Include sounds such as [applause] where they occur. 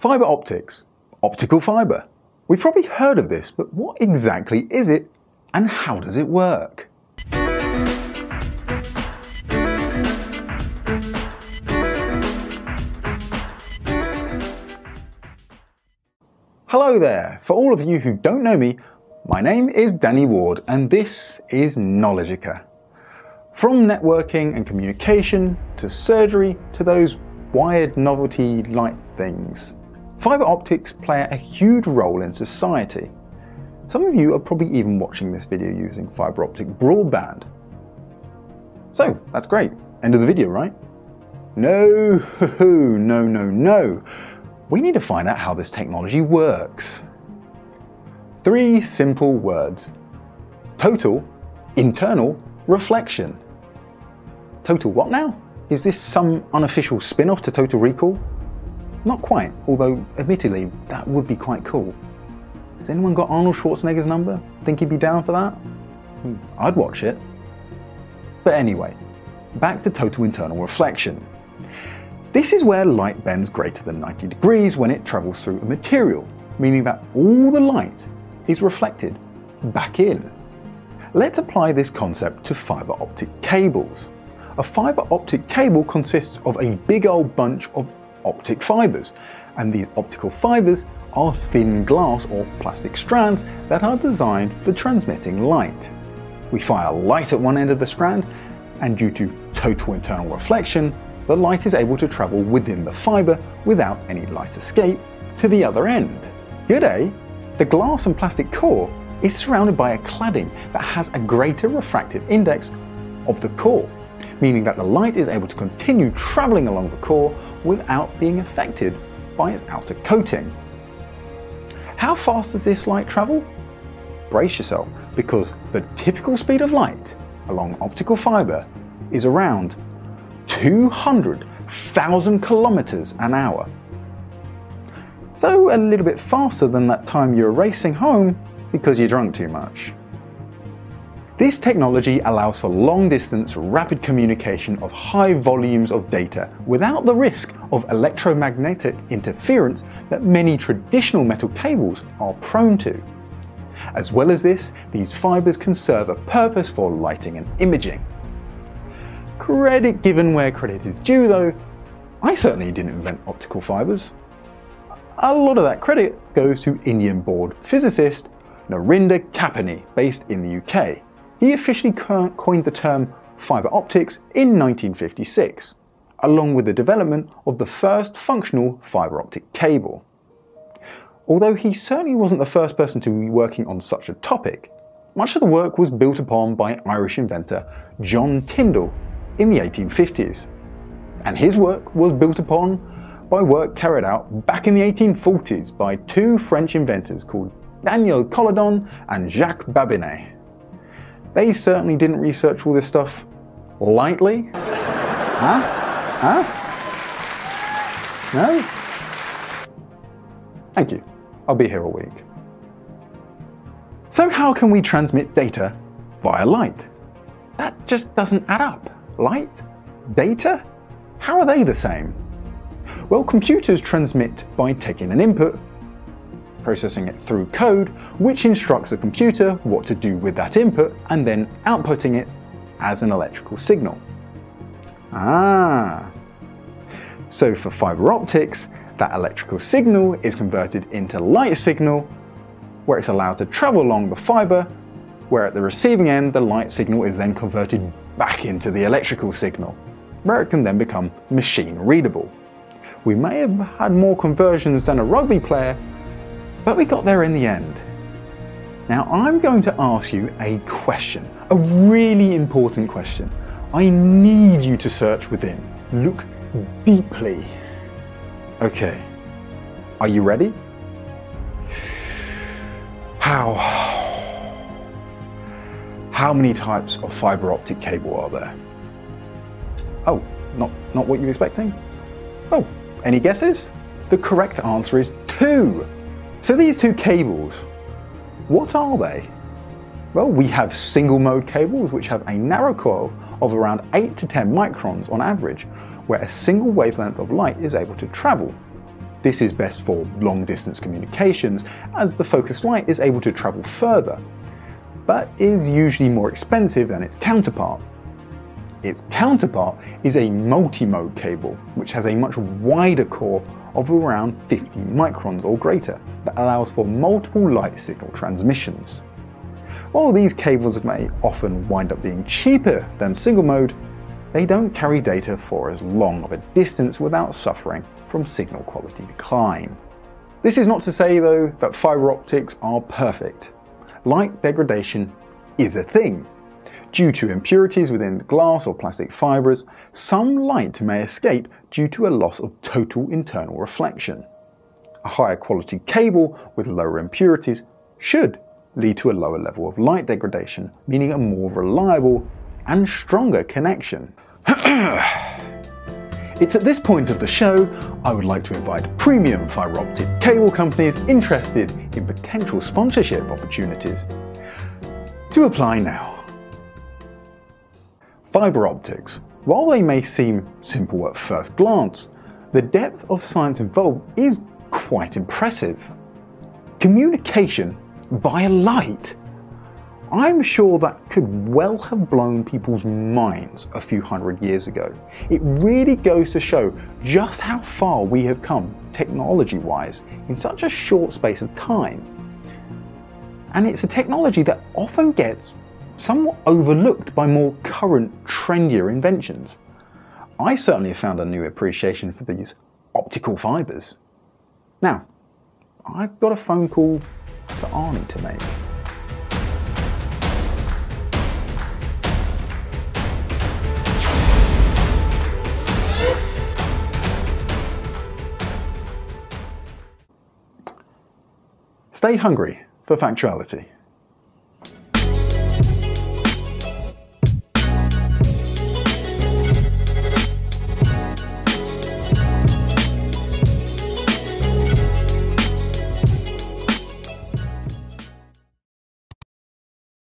Fiber optics, optical fiber. We've probably heard of this, but what exactly is it and how does it work? Hello there! For all of you who don't know me, my name is Danny Ward and this is Knowledgica. From networking and communication to surgery to those wired novelty light things, fiber optics play a huge role in society. Some of you are probably even watching this video using fiber optic broadband. So, that's great. End of the video, right? No, [laughs] no, no, no. We need to find out how this technology works. Three simple words. Total, internal, reflection. Total what now? Is this some unofficial spin off to Total Recall? Not quite, although admittedly, that would be quite cool. Has anyone got Arnold Schwarzenegger's number? Think he'd be down for that? Hmm, I'd watch it. But anyway, back to total internal reflection. This is where light bends greater than 90 degrees when it travels through a material, meaning that all the light is reflected back in. Let's apply this concept to fiber optic cables. A fiber optic cable consists of a big old bunch of optic fibers, and these optical fibers are thin glass or plastic strands that are designed for transmitting light. We fire light at one end of the strand, and due to total internal reflection, the light is able to travel within the fiber without any light escape to the other end. Good eh? The glass and plastic core is surrounded by a cladding that has a greater refractive index of the core, meaning that the light is able to continue traveling along the core without being affected by its outer coating. How fast does this light travel? Brace yourself, because the typical speed of light along optical fiber is around 200,000 kilometers an hour. So a little bit faster than that time you're racing home because you drank too much. This technology allows for long distance rapid communication of high volumes of data without the risk of electromagnetic interference that many traditional metal cables are prone to. As well as this, these fibers can serve a purpose for lighting and imaging. Credit given where credit is due though, I certainly didn't invent optical fibers. A lot of that credit goes to Indian-born physicist Narinder Kapany, based in the UK. He officially coined the term fiber optics in 1956, along with the development of the first functional fiber optic cable. Although he certainly wasn't the first person to be working on such a topic, much of the work was built upon by Irish inventor John Tyndall in the 1850s. And his work was built upon by work carried out back in the 1840s by two French inventors called Daniel Colladon and Jacques Babinet. They certainly didn't research all this stuff lightly. huh? Huh? No? Thank you. I'll be here all week. So, how can we transmit data via light? That just doesn't add up. Light? Data? How are they the same? Well, computers transmit by taking an input, processing it through code, which instructs the computer what to do with that input, and then outputting it as an electrical signal. Ah. So for fiber optics, that electrical signal is converted into light signal, where it's allowed to travel along the fiber, where at the receiving end the light signal is then converted back into the electrical signal, where it can then become machine readable. We may have had more conversions than a rugby player, but we got there in the end. Now I'm going to ask you a question, a really important question. I need you to search within. Look deeply. Okay, are you ready? How? How many types of fiber optic cable are there? Oh, not, not what you're expecting? Oh, any guesses? The correct answer is two. So these two cables, what are they? Well, we have single mode cables which have a narrow coil of around 8 to 10 microns on average, where a single wavelength of light is able to travel. This is best for long distance communications as the focused light is able to travel further, but is usually more expensive than its counterpart. Its counterpart is a multi-mode cable, which has a much wider core of around 50 microns or greater that allows for multiple light signal transmissions. While these cables may often wind up being cheaper than single mode, they don't carry data for as long of a distance without suffering from signal quality decline. This is not to say, though, that fiber optics are perfect. Light degradation is a thing. Due to impurities within glass or plastic fibres, some light may escape due to a loss of total internal reflection. A higher quality cable with lower impurities should lead to a lower level of light degradation, meaning a more reliable and stronger connection. [clears throat] it's at this point of the show I would like to invite premium fibre optic cable companies interested in potential sponsorship opportunities to apply now. Fibre optics. While they may seem simple at first glance, the depth of science involved is quite impressive. Communication via light. I'm sure that could well have blown people's minds a few hundred years ago. It really goes to show just how far we have come technology wise in such a short space of time. And it's a technology that often gets somewhat overlooked by more current, trendier inventions. I certainly have found a new appreciation for these optical fibres. Now, I've got a phone call to Arnie to make. Stay hungry for factuality.